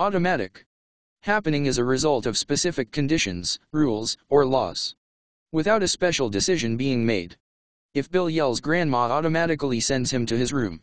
Automatic. Happening as a result of specific conditions, rules, or laws. Without a special decision being made. If Bill yells grandma automatically sends him to his room.